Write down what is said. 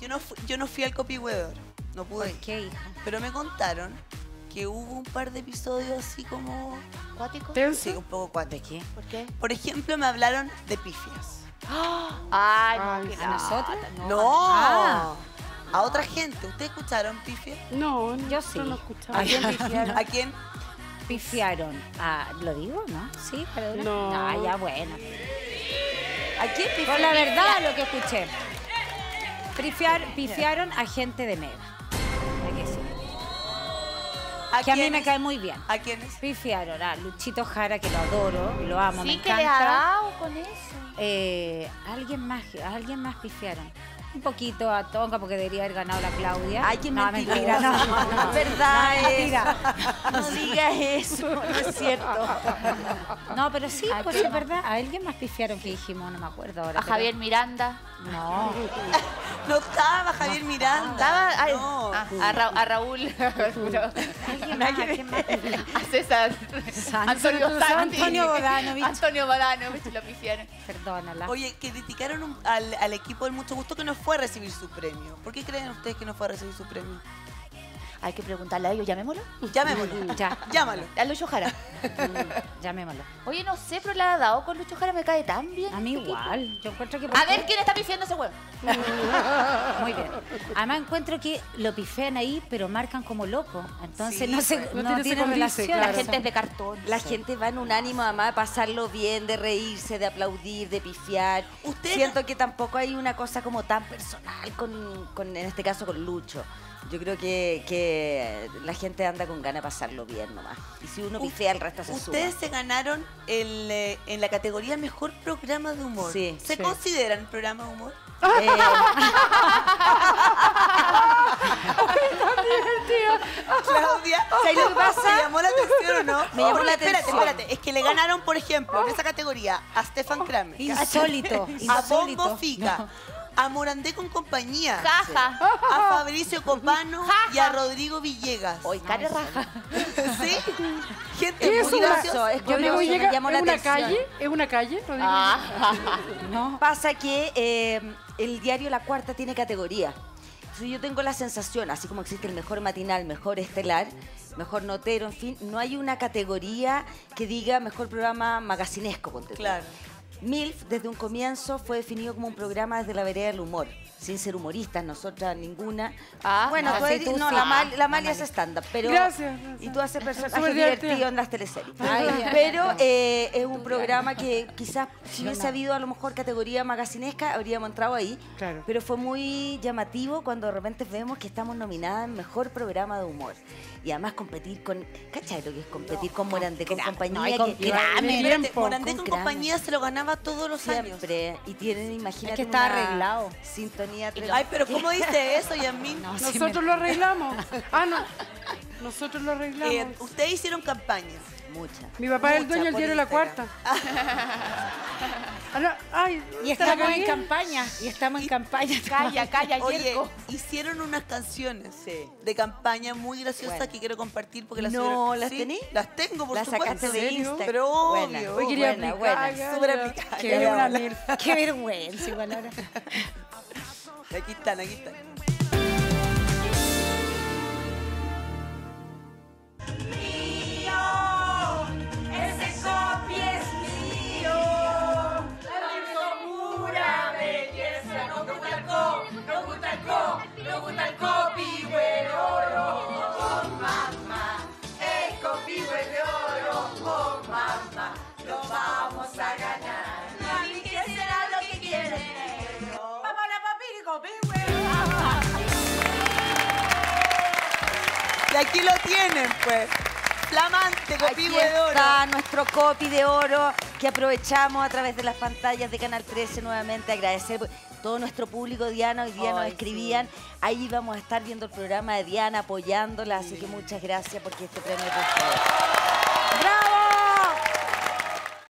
yo no, fui, yo no fui al copy weather, no pude. ¿Por qué, hija? Pero me contaron que hubo un par de episodios así como... ¿Cuático? ¿Tenso? Sí, un poco cuates. ¿De qué? ¿Por qué? Por ejemplo, me hablaron de pifias. Ay, no, Ay, sí. ¿A nosotros? No. Ah. A otra gente. ¿Ustedes escucharon pifias? No, Yo sí. no lo ¿A escuchaba. quién pifiaron? ¿A quién? Pifiaron. Ah, ¿Lo digo, no? Sí, pero No. Ah, ya bueno. ¿A quién Con pifiaron? la verdad lo que escuché. Pifiar- pifiaron a gente de Mega. Hay que. ¿A Que a mí me cae muy bien. ¿A quiénes? Pifiaron a Luchito Jara, que lo adoro, lo amo, me Sí, que le ha encanta. dado con eso. Eh, alguien más, alguien más pifiaron. Un poquito a Tonka porque debería haber ganado la Claudia. Ay, qué no, mentira, no, no, no. Verdad No, mentira. No digas eso, no es cierto. No, pero sí, ¿A pues es verdad. A alguien más pifiaron que dijimos, no me acuerdo ahora. A pero- Javier Miranda. No. No estaba Javier Miranda. Estaba ay, No. ah, a, Ra- a Raúl. ¿Alguien más? ¿A quién más? a César. Antonio Santi. Antonio Bodanovich. Antonio Bodanovich lo pifiaron. Perdónala. Oye, que criticaron un- al, al equipo del Mucho Gusto que no fue a recibir su premio. ¿Por qué creen ustedes que no fue a recibir su premio? Hay que preguntarle a ellos, llamémoslo. Llamémoslo. Ya. Llámalo. A Lucho Jara. Mm, Llamémoslo. Oye, no sé, pero la ha dado con Lucho Jara me cae tan bien. A mí este igual. Yo encuentro que... A ver quién está pifiando ese huevo. Muy bien. Además encuentro que lo pifean ahí, pero marcan como loco. Entonces Sí, no se no, No tiene- relación. claro. La gente es de cartón. La gente va en un ánimo además de pasarlo bien, de reírse, de aplaudir, de pifiar. Usted- Siento que tampoco hay una cosa como tan personal con, con- en este caso con Lucho. Yo creo que, que la gente anda con ganas de pasarlo bien nomás. Y si uno pifea, el resto se Ustedes suma. se ganaron el, eh, en la categoría Mejor Programa de Humor. Sí, ¿Se sí. consideran programa de humor? Eh, Claudia, ¿Sabes lo que pasa? ¿Te llamó la atención o no? Me llamó la espérate, atención. espérate. Es que le ganaron, por ejemplo, en esa categoría a Stefan Kramer, Insólito. a Bombo. Fica, a Morandé con compañía, Jaja. a Fabricio Copano y a Rodrigo Villegas. Hoy, care raja. ¿Sí? Gente ¿Qué es muy una- graciosa. es Yo curioso, me llega, llamó ¿Es una atención. calle? ¿Es una calle? Rodrigo? Ah. No. Pasa que eh, el diario La Cuarta tiene categoría. Entonces yo tengo la sensación, así como existe el mejor matinal, mejor estelar, mejor notero, en fin, no hay una categoría que diga mejor programa magacinesco. tú. Claro. MILF desde un comienzo fue definido como un programa desde la vereda del humor, sin ser humoristas, nosotras ninguna. Ah, bueno, no, tú sí, eres- tú no, sí. la, Mal- la hace stand-up, pero... Gracias, gracias. Y tú haces personajes divertidos en las teleseries. Ay, pero eh, es un programa que quizás si hubiese habido a lo mejor categoría magacinesca, habríamos entrado ahí. Claro. Pero fue muy llamativo cuando de repente vemos que estamos nominadas en Mejor Programa de Humor. Y además competir con... ¿Cachai lo que es competir con Morandé, con compañía? no, y con que, Kramer. Morandé con compañía se lo ganaba todos los años. Siempre. Y tienen, imagínate, Es que está arreglado. Sintonía. Ay, pero ¿cómo dice eso, Yasmin? No, Nosotros lo arreglamos. Ah, no. Nosotros lo arreglamos. Eh, ustedes hicieron campaña. Mucha. Mi papá es el dueño del diario La. Cuarta. Ah, Ay, Y ¿te la estamos en campaña. Y estamos en campaña. Calla, calla, Oye, hicieron unas canciones Sí. de campaña muy graciosas Bueno. que quiero compartir porque las No, ¿las Sí, tení? Las tengo, por La supuesto. sacaste de. Instagram. Pero obvio. Hoy quería Buena, aplicar, buena. Súper aplicada. Qué vergüenza, igual ahora. Aquí están, aquí están. Aquí lo tienen, pues. Flamante, Aquí copihue de oro. está nuestro copy de oro que aprovechamos a través de las pantallas de Canal 13 nuevamente. Agradecer todo nuestro público, Diana, hoy día nos escribían. Ahí vamos a estar viendo el programa de Diana, apoyándola. Así que muchas gracias porque este premio es. ¡Bravo!